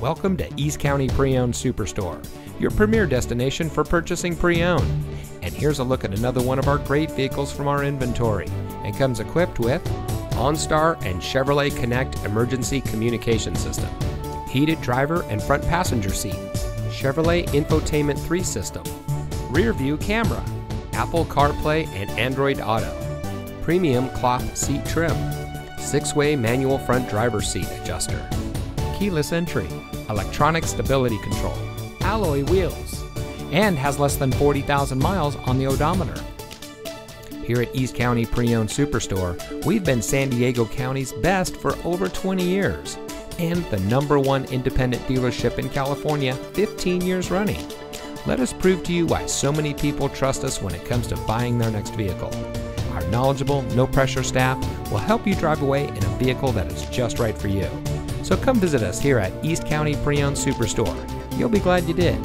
Welcome to East County Pre-Owned Superstore, your premier destination for purchasing pre-owned. And here's a look at another one of our great vehicles from our inventory. It comes equipped with OnStar and Chevrolet Connect emergency communication system, heated driver and front passenger seat, Chevrolet Infotainment 3 system, rear view camera, Apple CarPlay and Android Auto, premium cloth seat trim, six-way manual front driver seat adjuster, keyless entry, electronic stability control, alloy wheels, and has less than 40,000 miles on the odometer. Here at East County Pre-Owned Superstore, we've been San Diego County's best for over 20 years and the number one independent dealership in California 15 years running. Let us prove to you why so many people trust us when it comes to buying their next vehicle. Our knowledgeable, no pressure staff will help you drive away in a vehicle that is just right for you. So come visit us here at East County Pre-Owned Superstore. You'll be glad you did.